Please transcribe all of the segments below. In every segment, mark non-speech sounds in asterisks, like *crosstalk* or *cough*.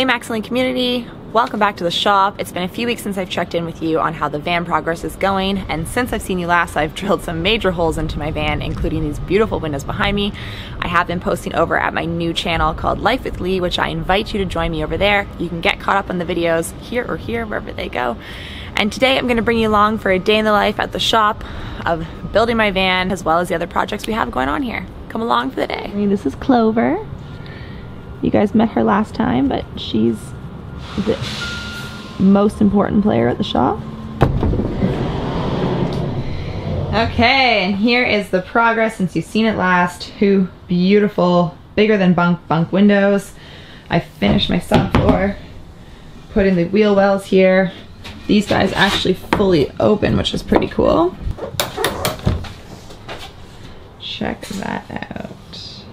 Hey Max & Lee community, welcome back to the shop. It's been a few weeks since I've checked in with you on how the van progress is going and since I've seen you last I've *laughs* drilled some major holes into my van including these beautiful windows behind me. I have been posting over at my new channel called Life with Lee which I invite you to join me over there. You can get caught up on the videos here or here wherever they go. And today I'm going to bring you along for a day in the life at the shop of building my van as well as the other projects we have going on here. Come along for the day. This is Clover. You guys met her last time, but she's the most important player at the shop. Okay, and here is the progress since you've seen it last. Two beautiful, bigger than bunk bunk windows. I finished my subfloor, put in the wheel wells here. These guys actually fully open, which is pretty cool. Check that out.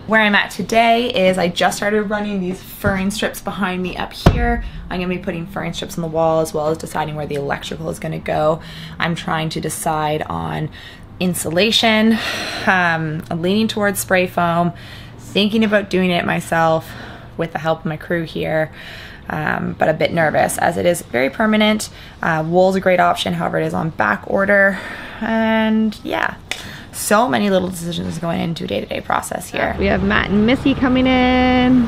Where I'm at today is I just started running these furring strips behind me up here. I'm gonna be putting furring strips on the wall as well as deciding where the electrical is gonna go. I'm trying to decide on insulation. Um, I'm leaning towards spray foam, thinking about doing it myself with the help of my crew here. Um, but a bit nervous as it is very permanent. Uh, wool's a great option, however, it is on back order. And yeah, so many little decisions going into a day-to-day process here. We have Matt and Missy coming in.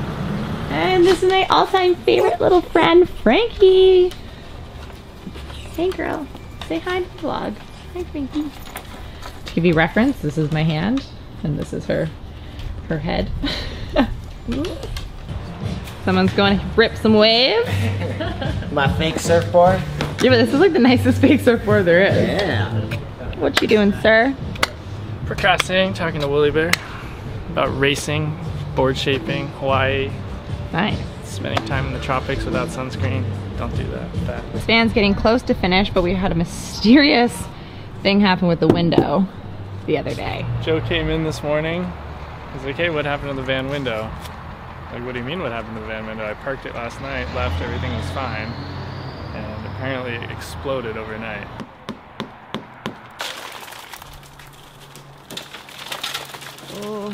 And this is my all-time favorite little friend, Frankie. Hey girl, say hi to the vlog. Hi Frankie. To give you reference, this is my hand and this is her her head. *laughs* Someone's going to rip some waves. *laughs* my fake surfboard. Yeah, but this is like the nicest fake surfboard there is. Yeah. What you doing, sir? Procrastinating, talking to Woolly Bear about racing, board shaping, Hawaii. Nice. Spending time in the tropics without sunscreen. Don't do that. that. This van's getting close to finish, but we had a mysterious thing happen with the window the other day. Joe came in this morning. He's like, hey, what happened to the van window? Like, what do you mean what happened to the van window? I parked it last night, left, everything was fine. And apparently it exploded overnight. Oh.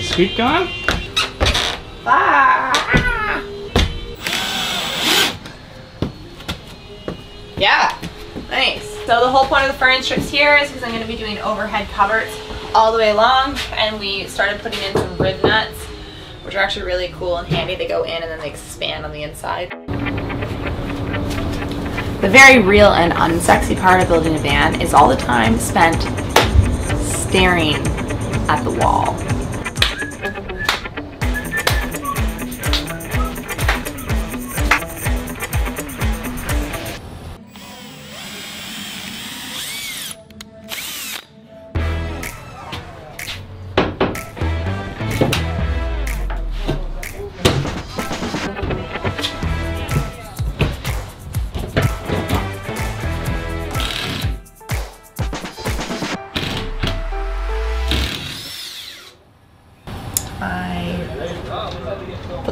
Squeak gone? Ah. Yeah. So the whole point of the furring strips here is because I'm going to be doing overhead cupboards all the way along and we started putting in some rib nuts which are actually really cool and handy. They go in and then they expand on the inside. The very real and unsexy part of building a van is all the time spent staring at the wall.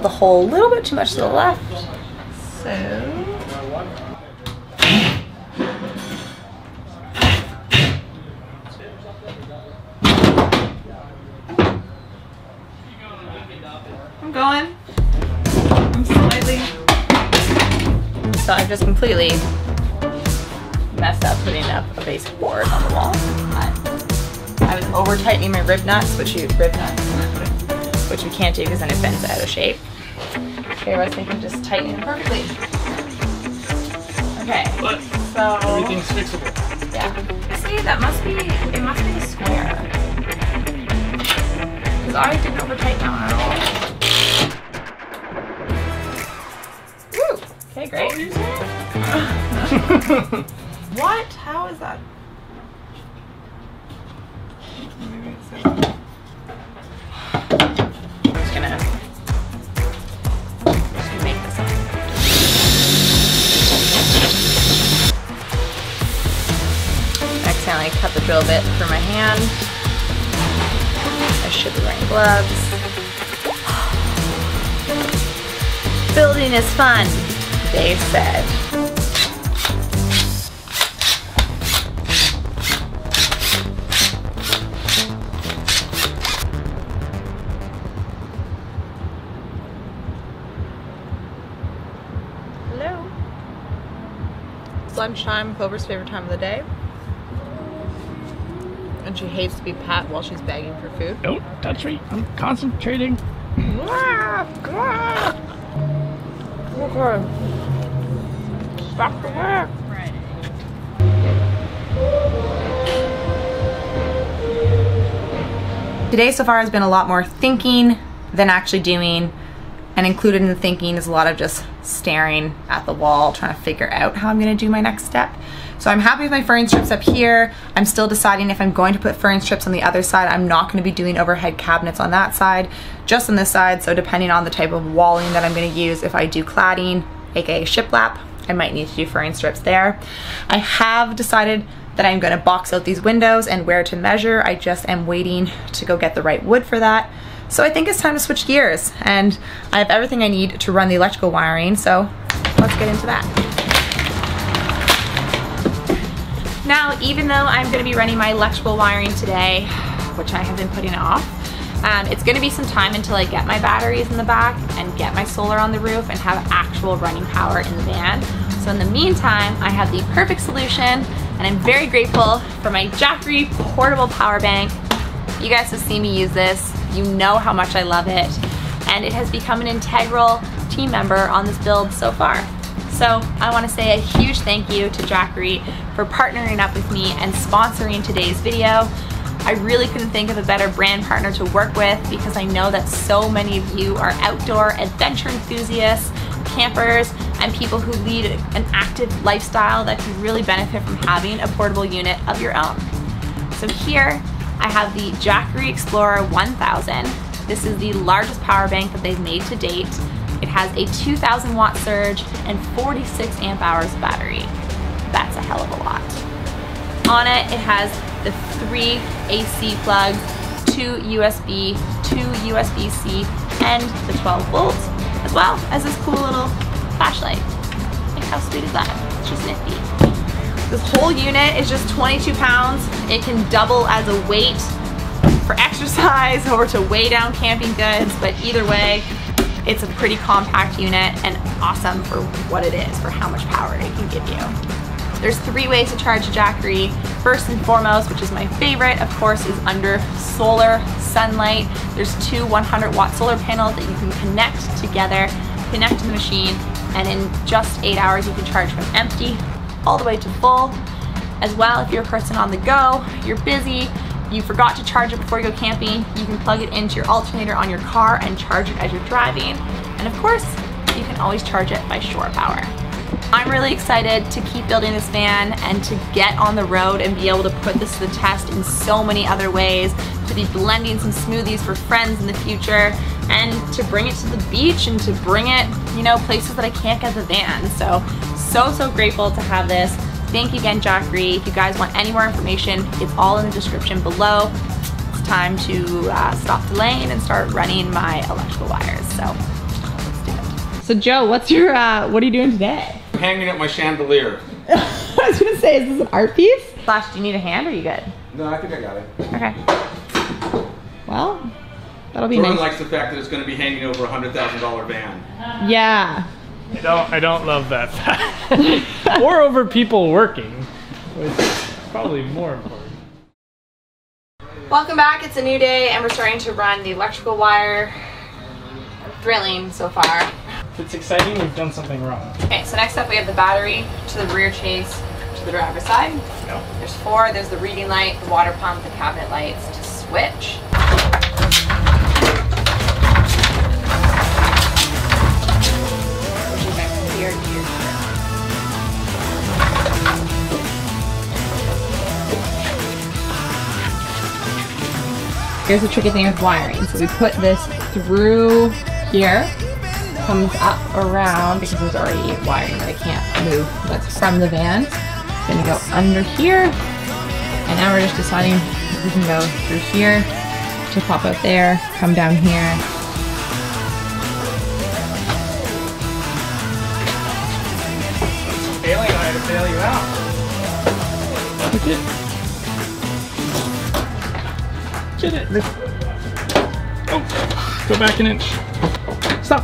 The hole a little bit too much to the left. So. I'm going. I'm slightly. So I've just completely messed up putting up a basic board on the wall. I, was over tightening my rib nuts, which you rib nuts which we can't do because then it bends out of shape. Okay, I was thinking just tighten it perfectly. Okay, but so... Everything's fixable. Yeah. See, that must be, it must be square. Because I didn't over tighten that at all. Woo! Okay, great. Oh, *laughs* what? How is that? Cut the drill bit for my hand. I should be wearing gloves. Building is fun, they said. Hello. It's lunchtime, Clover's favorite time of the day. And she hates to be pat while she's begging for food. Don't touch me. I'm concentrating. Okay. Back to work. Today so far has been a lot more thinking than actually doing. And included in the thinking is a lot of just staring at the wall, trying to figure out how I'm gonna do my next step. So I'm happy with my furring strips up here. I'm still deciding if I'm going to put furring strips on the other side. I'm not gonna be doing overhead cabinets on that side, just on this side. So depending on the type of walling that I'm gonna use, if I do cladding, AKA shiplap, I might need to do furring strips there. I have decided that I'm gonna box out these windows and where to measure. I just am waiting to go get the right wood for that. So I think it's time to switch gears and I have everything I need to run the electrical wiring. So let's get into that. Now, even though I'm gonna be running my electrical wiring today, which I have been putting off, um, it's gonna be some time until I get my batteries in the back and get my solar on the roof and have actual running power in the van. So in the meantime, I have the perfect solution and I'm very grateful for my Jackery portable power bank. You guys have seen me use this. You know how much I love it. And it has become an integral team member on this build so far. So I wanna say a huge thank you to Jackery for partnering up with me and sponsoring today's video. I really couldn't think of a better brand partner to work with because I know that so many of you are outdoor adventure enthusiasts, campers, and people who lead an active lifestyle that can really benefit from having a portable unit of your own. So here I have the Jackery Explorer 1000. This is the largest power bank that they've made to date. It has a 2000 watt surge and 46 amp hours battery. That's a hell of a lot. On it, it has the three AC plugs, two USB, two USB-C, and the 12 volts, as well as this cool little flashlight. Like how sweet is that? It's just nifty. This whole unit is just 22 pounds. It can double as a weight for exercise or to weigh down camping goods, but either way, it's a pretty compact unit and awesome for what it is, for how much power it can give you. There's three ways to charge a Jackery. First and foremost, which is my favorite, of course, is under solar sunlight. There's two 100 watt solar panels that you can connect together, connect to the machine, and in just eight hours you can charge from empty all the way to full. As well, if you're a person on the go, you're busy, you forgot to charge it before you go camping, you can plug it into your alternator on your car and charge it as you're driving. And of course, you can always charge it by shore power. I'm really excited to keep building this van and to get on the road and be able to put this to the test in so many other ways, to be blending some smoothies for friends in the future, and to bring it to the beach and to bring it, you know, places that I can't get the van. So, so, so grateful to have this. Thank you again, Jackery. If you guys want any more information, it's all in the description below. It's time to uh, stop delaying and start running my electrical wires. So, let's do it. So, Joe, what's your, uh, what are you doing today? hanging up my chandelier. *laughs* I was gonna say, is this an art piece? Flash, do you need a hand or are you good? No, I think I got it. Okay. Well, that'll be Jordan nice. likes the fact that it's going to be hanging over a hundred thousand dollar van. Yeah. I don't I don't love that *laughs* fact. or over people working, which is probably more important. Welcome back. It's a new day and we're starting to run the electrical wire. Thrilling so far. If it's exciting, we've done something wrong. Okay, so next up we have the battery to the rear chase to the driver's side. No. There's four. There's the reading light, the water pump, the cabinet lights to switch. here's the tricky thing with wiring. So we put this through here, comes up around because there's already wiring that I can't move that's from the van. It's gonna go under here. And now we're just deciding we can go through here to pop up there, come down here, failing, I had to fail you out. Get it. Oh, go back an inch. Stop.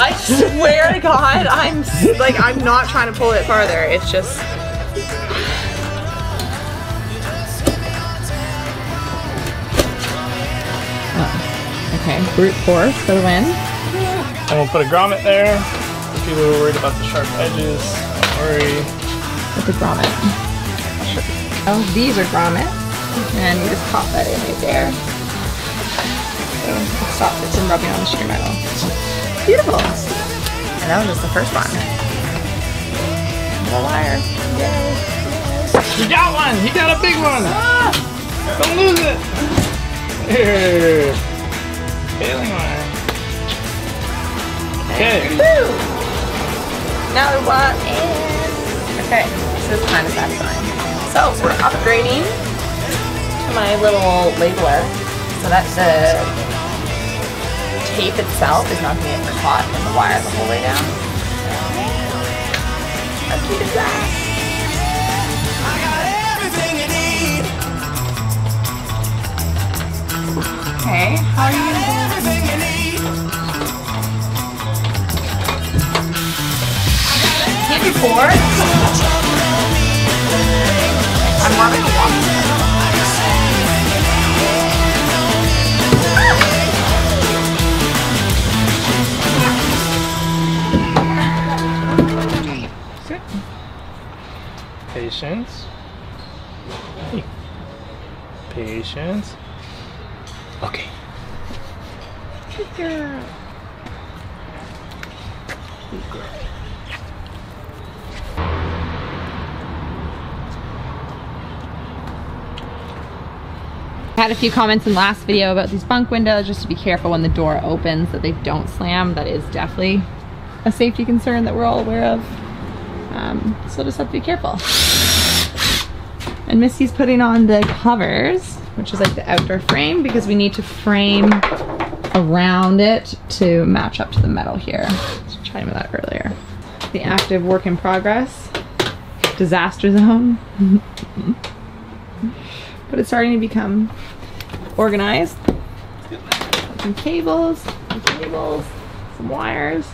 I swear to God, I'm like I'm not trying to pull it farther. It's just oh, Okay, brute force for the win. and we'll put a grommet there. People who are worried about the sharp edges, don't worry. With the grommet. Oh, these are grommets. And you just pop that in right there. So it stops it from rubbing on the shear metal. Beautiful. And that was just the first one. The wire. Yay. You got one! You got a big one! Ah! Don't lose it! Here. *laughs* Failing wire. Okay. Woo! Another one and okay, this is kind of satisfying. So we're upgrading my little labeler so that the tape itself is not going to get caught in the wire the whole way down. How cute is that? Okay, how are you gonna do Hit before. I'm warming the water. Patience. Patience. Okay. Good girl. I had a few comments in the last video about these bunk windows, just to be careful when the door opens that they don't slam. That is definitely a safety concern that we're all aware of. Um, so just have to be careful. And Missy's putting on the covers, which is like the outdoor frame, because we need to frame around it to match up to the metal here. Let's try with that earlier. The active work in progress. Disaster zone. *laughs* but it's starting to become organized. Some cables, some cables, some wires.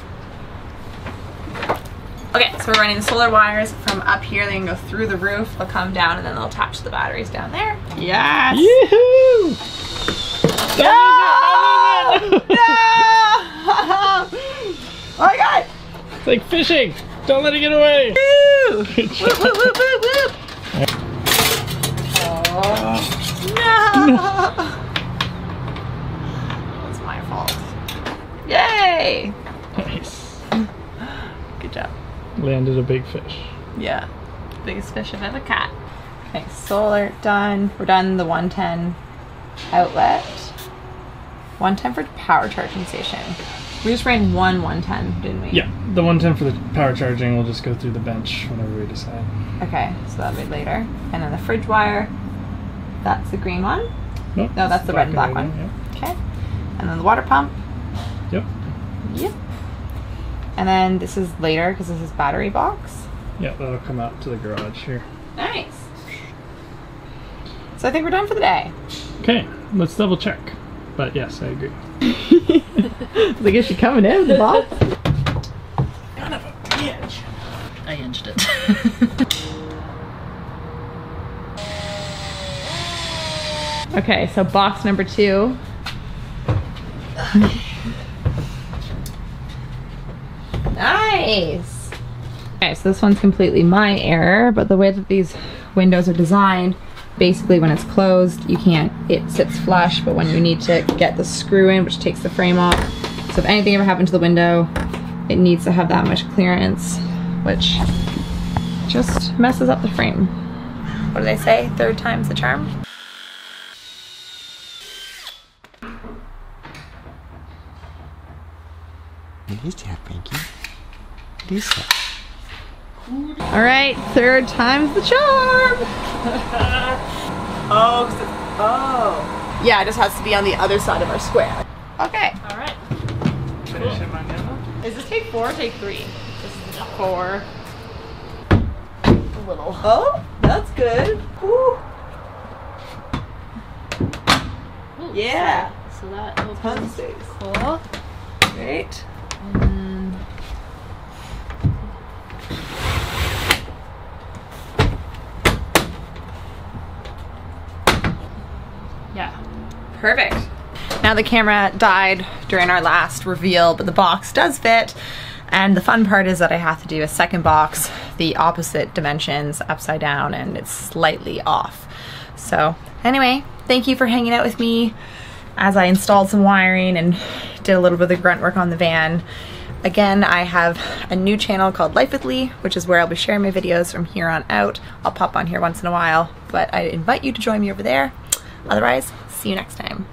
Okay, so we're running solar wires from up here. They can go through the roof. They'll come down and then they'll attach to the batteries down there. Yes. Yoo-hoo! No! no! oh my god! It's like fishing. Don't let it get away. Woo! Good Whoop, job. whoop, whoop, whoop, whoop. Oh. *laughs* No! That's my fault. Yay! Nice. Good job. Landed a big fish. Yeah. Biggest fish I've ever caught. Okay, solar done. We're done the 110 outlet. 110 for power charging station. We just ran one 110, didn't we? Yeah, the 110 for the power charging will just go through the bench whenever we decide. Okay, so that'll be later. And then the fridge wire. That's the green one. Nope, No, that's the red and black white, one. Okay. And then the water pump. Yep. Yep. And then this is later because this is battery box. Yep, that'll come out to the garage here. Nice. So I think we're done for the day. Okay, let's double check. But yes, I agree. Like, is she coming in with the box? Son of a bitch. I inched it. *laughs* Okay, so box number two. *laughs* Nice. Okay, so this one's completely my error, but the way that these windows are designed, basically when it's closed, you can't, it sits flush, but when you need to get the screw in, which takes the frame off, so if anything ever happened to the window, it needs to have that much clearance, which just messes up the frame. What do they say? Third time's the charm? What is that, Frankie? What is that? All right, third time's the charm. *laughs* oh, 'cause it's- oh. Yeah, it just has to be on the other side of our square. Okay. All right. Finish him on yellow. Is this take four or take three? This is four. a little. Oh, that's good. Ooh. Ooh, Yeah. So, so that Ton opens. space. Cool. Great. Perfect. Now the camera died during our last reveal, but the box does fit. And the fun part is that I have to do a second box, the opposite dimensions, upside down, and it's slightly off. So anyway, thank you for hanging out with me as I installed some wiring and did a little bit of grunt work on the van. Again, I have a new channel called Life with Lee, which is where I'll be sharing my videos from here on out. I'll pop on here once in a while, but I invite you to join me over there. Otherwise, see you next time.